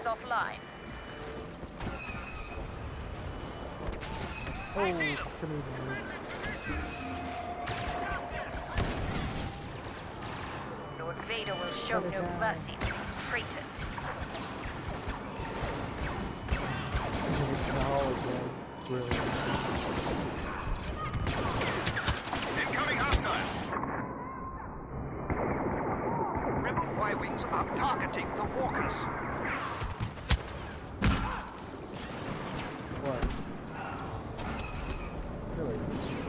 is offline. Oh, Jimmy move. Lord Vader will show no down. mercy to these traitors. Jimmy Chow again. Really. Incoming hostiles! Rebel Y-Wings are targeting the walkers. Sure.